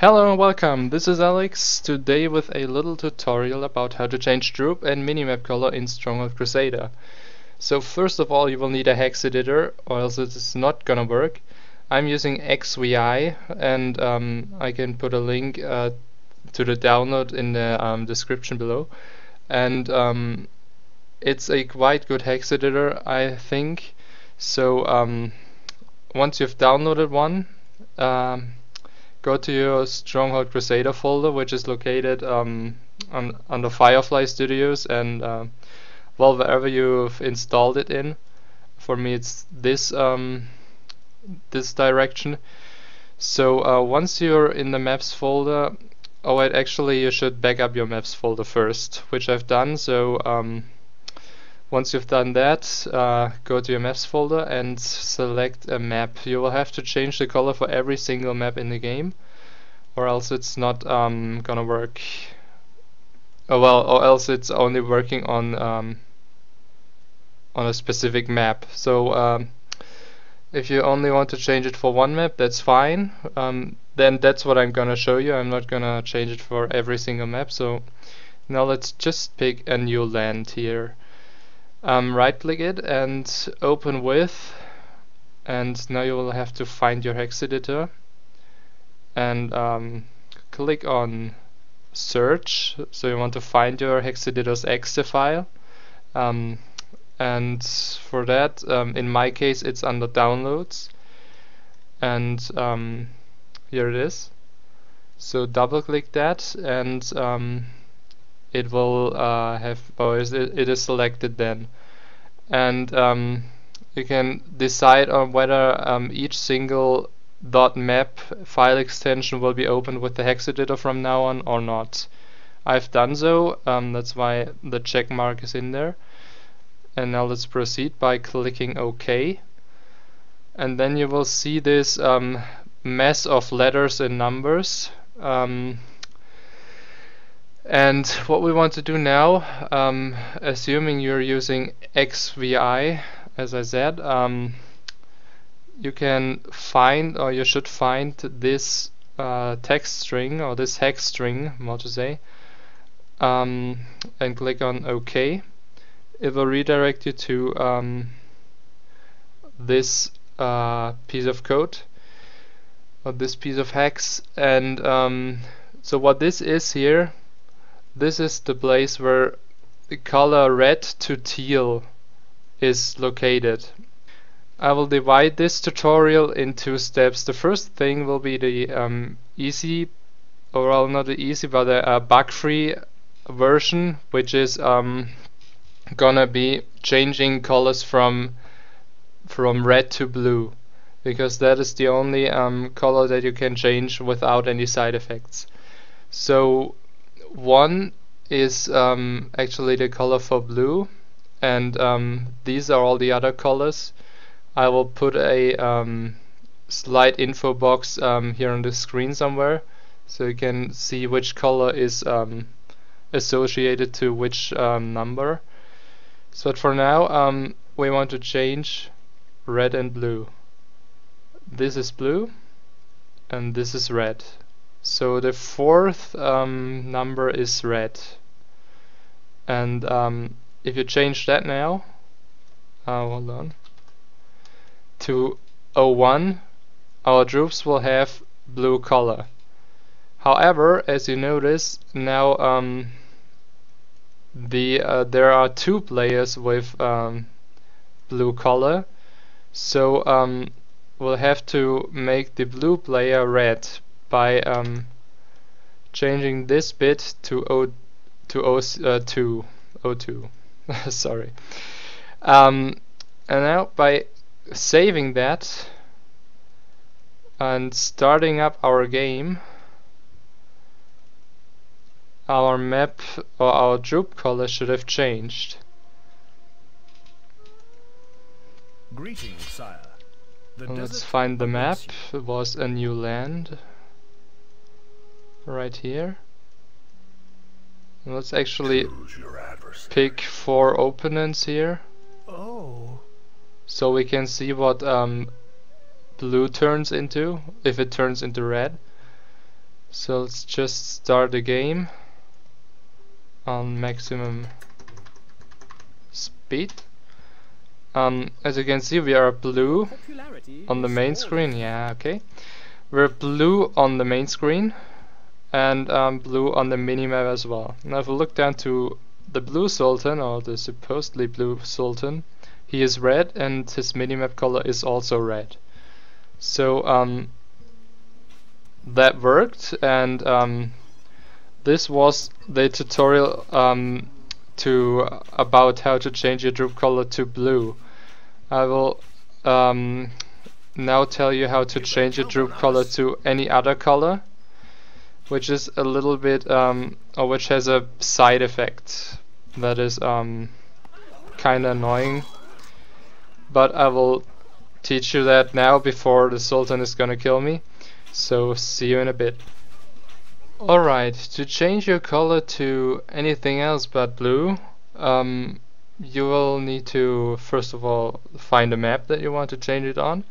Hello and welcome, this is Alex, today with a little tutorial about how to change troop and minimap color in Stronghold Crusader. So first of all you will need a hex editor or else it is not gonna work. I'm using XVI and um, I can put a link uh, to the download in the um, description below. And um, it's a quite good hex editor I think. So um, once you've downloaded one, um, go to your Stronghold Crusader folder, which is located um, on, on the Firefly Studios and uh, well, wherever you've installed it in. For me, it's this um, this direction. So uh, once you're in the maps folder, oh wait, actually you should back up your maps folder first, which I've done. So um, once you've done that, uh, go to your maps folder and select a map. You will have to change the color for every single map in the game, or else it's not um, gonna work. Oh, well, or else it's only working on um, on a specific map. So um, if you only want to change it for one map, that's fine. Um, then that's what I'm gonna show you. I'm not gonna change it for every single map. So now let's just pick a new land here um, right click it and open with and now you will have to find your hex editor and um, click on search. So you want to find your hex editor's exe file. Um, and for that um, in my case it's under downloads. And um, here it is. So double click that and um, it will uh, have oh it, it is selected then and um, you can decide on whether um, each single dot .map file extension will be opened with the hex editor from now on or not. I've done so, um, that's why the check mark is in there. And now let's proceed by clicking OK. And then you will see this um, mess of letters and numbers. Um, and what we want to do now, um, assuming you're using XVI, as I said, um, you can find, or you should find this uh, text string, or this hex string, more to say, um, and click on OK. It will redirect you to um, this uh, piece of code, or this piece of hex, and um, so what this is here this is the place where the color red to teal is located. I will divide this tutorial in two steps. The first thing will be the um, easy, or well not the easy, but a, a bug-free version, which is um, gonna be changing colors from from red to blue, because that is the only um, color that you can change without any side effects. So one is um, actually the color for blue and um, these are all the other colors. I will put a um, slide info box um, here on the screen somewhere so you can see which color is um, associated to which um, number. So for now we want to change red and blue. This is blue and this is red. So the fourth um, number is red. And um, if you change that now, uh, hold on, to 01, our troops will have blue color. However, as you notice, now um, the uh, there are two players with um, blue color, so um, we'll have to make the blue player red by um, changing this bit to O to O uh, to O2. Sorry. Um, and now by saving that and starting up our game, our map or our troop color should have changed. Greetings, sire. let's find the map. It was a new land right here. Let's actually pick four opponents here. Oh. So we can see what um, blue turns into, if it turns into red. So let's just start the game on maximum speed. Um, as you can see we are blue on the main screen, yeah, okay. We're blue on the main screen and um, blue on the minimap as well. Now if we look down to the blue sultan or the supposedly blue sultan, he is red and his minimap color is also red. So um, that worked and um, this was the tutorial um, to about how to change your troop color to blue. I will um, now tell you how to change your troop color to any other color which is a little bit um, or which has a side effect that is um, kinda annoying. But I will teach you that now before the Sultan is gonna kill me. So see you in a bit. Alright to change your color to anything else but blue um, you will need to first of all find a map that you want to change it on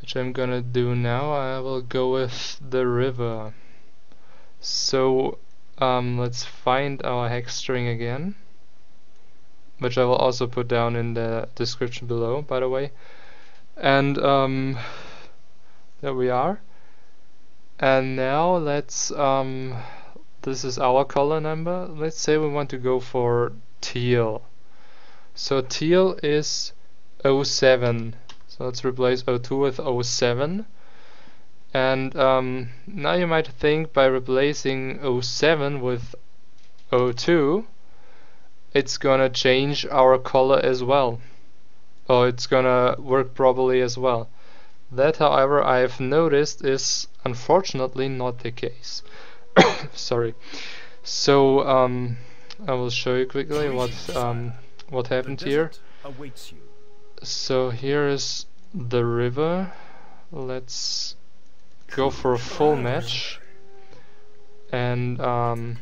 which I'm gonna do now. I will go with the river so um, let's find our hex string again which I will also put down in the description below by the way. And um, there we are. And now let's um, this is our color number. Let's say we want to go for teal. So teal is 07 so let's replace 02 with 07 and um, now you might think by replacing 07 with 02 it's gonna change our color as well. Or it's gonna work properly as well. That however I've noticed is unfortunately not the case. Sorry. So um, I will show you quickly what um, what happened here. so here is the river. Let's go for a full match. And um,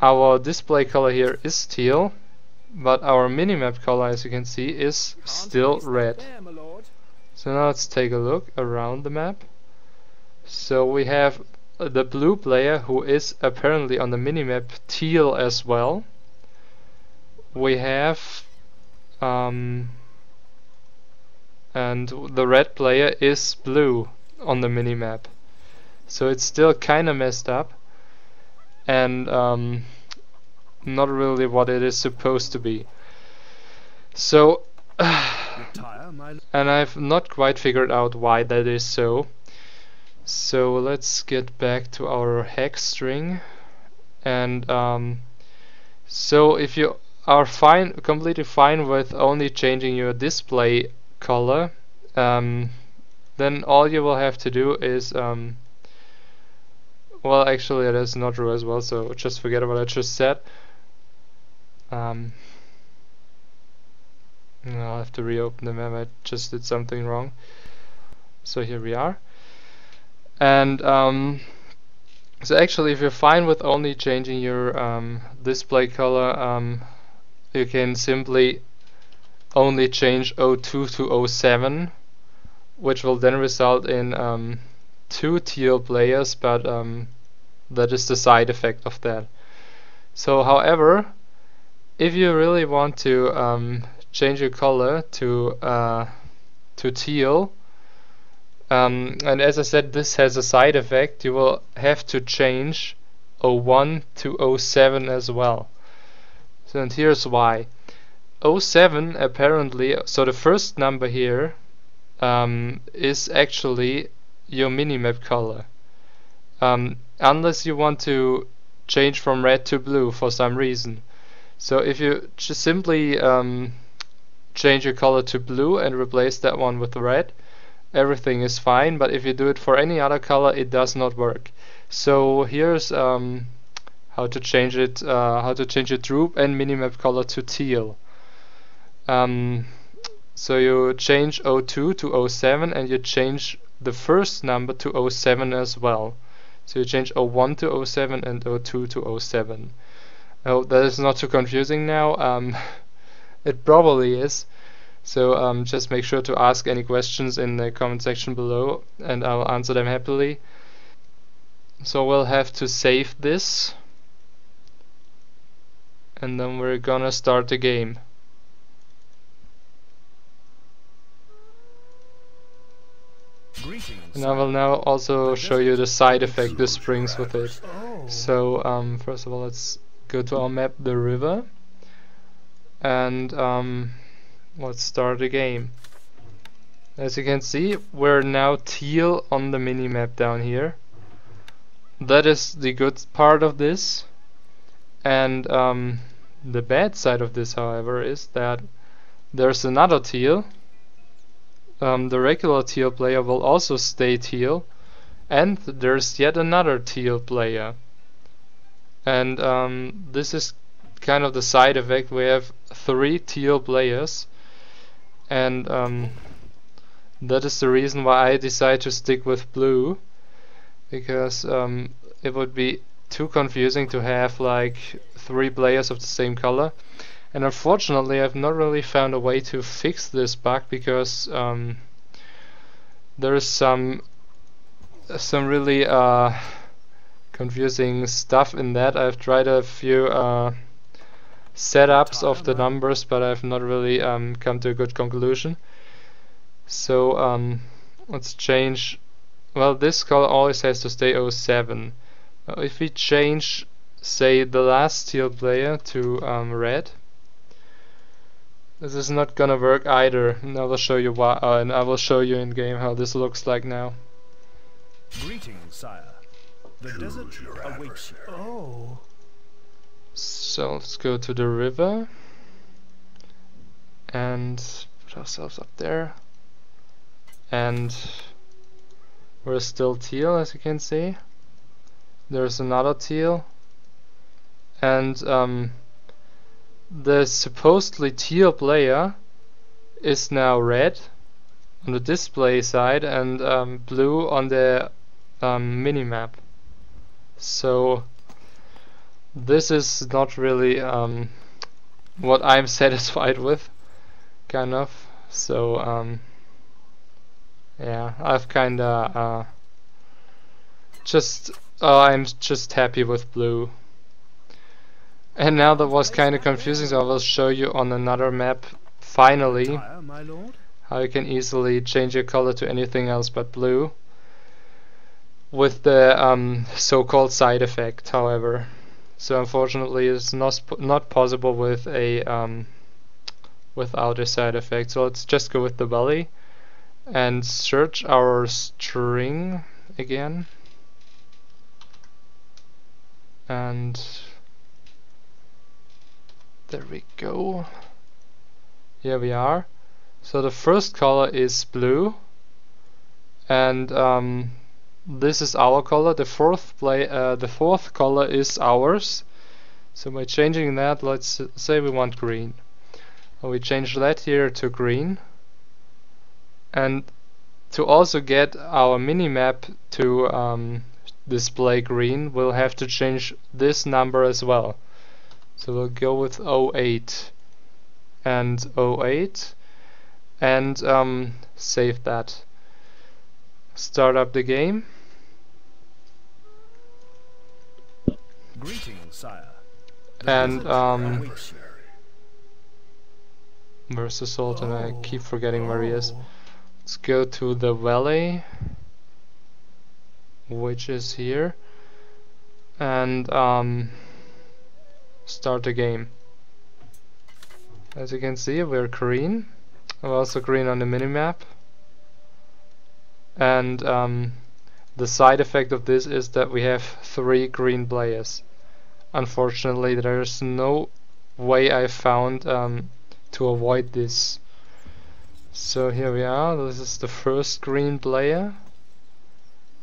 our display color here is teal but our minimap color as you can see is still red. So now let's take a look around the map. So we have the blue player who is apparently on the minimap teal as well. We have um, and the red player is blue on the minimap. So it's still kinda messed up. And um, not really what it is supposed to be. So and I've not quite figured out why that is so. So let's get back to our hex string. And um, so if you are fine completely fine with only changing your display color um, then all you will have to do is um, well actually it is not true as well so just forget what I just said um, I'll have to reopen the map. I just did something wrong. So here we are. And um, so actually if you're fine with only changing your um, display color um, you can simply only change 02 to 07 which will then result in um, two teal players but um, that is the side effect of that. So however if you really want to um, change your color to uh, to teal um, and as I said this has a side effect you will have to change 01 to 07 as well. So and here's why. 07 apparently so the first number here um, is actually your minimap color. Um, unless you want to change from red to blue for some reason. So if you just simply um, change your color to blue and replace that one with red, everything is fine. But if you do it for any other color, it does not work. So here's um, how to change it, uh, how to change your troop and minimap color to teal. Um, so you change 02 to 07 and you change the first number to 07 as well. So you change 01 to 07 and 02 to 07. I hope that is not too confusing now. Um, it probably is. So um, just make sure to ask any questions in the comment section below and I'll answer them happily. so we'll have to save this and then we're gonna start the game. And I will now also show you the side effect this brings with it. So um, first of all let's go to our map, the river, and um, let's start the game. As you can see, we're now teal on the mini-map down here. That is the good part of this. And um, the bad side of this, however, is that there's another teal. Um, the regular teal player will also stay teal. And there's yet another teal player. And um, this is kind of the side effect. We have three teal players. And um, that is the reason why I decided to stick with blue because um, it would be too confusing to have like three players of the same color and unfortunately I've not really found a way to fix this bug because um, there is some some really uh, confusing stuff in that I've tried a few uh, setups of the numbers but I've not really um, come to a good conclusion so um, let's change. Well, this color always has to stay 07. Now, if we change, say, the last steel player to um, red, this is not gonna work either. And I will show you why. Uh, and I will show you in game how this looks like now. Greetings, sire. The desert awaits you. Oh. So let's go to the river and put ourselves up there and we're still teal as you can see there's another teal and um, the supposedly teal player is now red on the display side and um, blue on the um, minimap so this is not really um, what I'm satisfied with kind of so um, yeah, I've kinda uh, just uh, I'm just happy with blue. And now that was kinda confusing, so I will show you on another map finally how you can easily change your color to anything else but blue with the um, so-called side effect however. So unfortunately it's not not possible with a um, without a side effect. So let's just go with the valley and search our string again. And there we go. Here we are. So the first color is blue. And um, this is our color. The fourth play uh, the fourth color is ours. So by changing that let's say we want green. We change that here to green. And to also get our minimap to um, display green we'll have to change this number as well so we'll go with 08 and 08 and um, save that. Start up the game. Greetings, sire. The and um, where's the Sultan I Oh, keep forgetting where he is. Oh. Let's go to the valley, which is here, and um, start the game. As you can see, we're green. We're also green on the minimap. And um, the side effect of this is that we have three green players. Unfortunately, there's no way I found um, to avoid this. So here we are, this is the first green player.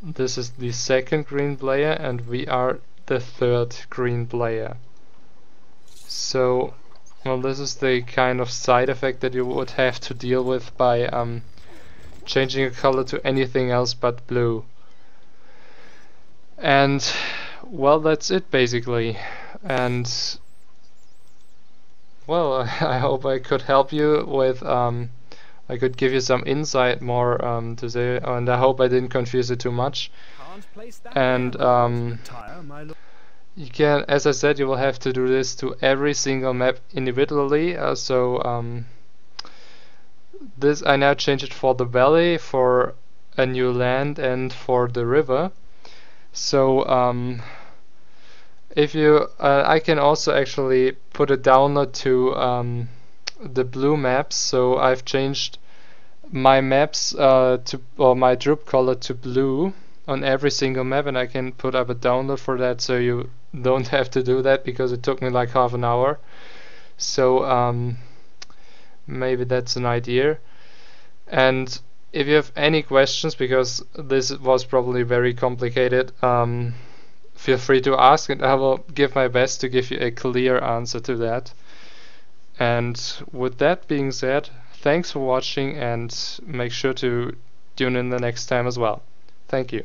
This is the second green player and we are the third green player. So, well this is the kind of side effect that you would have to deal with by um, changing a color to anything else but blue. And, well that's it basically. And, well I hope I could help you with um, I could give you some insight more um, to say, and I hope I didn't confuse it too much. Can't place that And um, Tire, my lord. You can, as I said, you will have to do this to every single map individually. Uh, so um, this I now change it for the valley, for a new land, and for the river. So um, if you, uh, I can also actually put a download to um, the blue maps. So I've changed my maps uh, to or my troop color to blue on every single map and I can put up a download for that so you don't have to do that because it took me like half an hour. So um, maybe that's an idea. And if you have any questions because this was probably very complicated um, feel free to ask and I will give my best to give you a clear answer to that. And with that being said thanks for watching and make sure to tune in the next time as well. Thank you